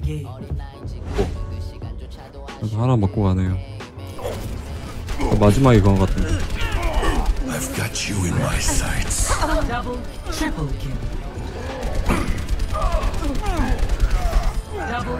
the 그래서 하나 먹고 가네요. 마지막 이건 같은데. I've got you in my sights. Double, triple kill. Double,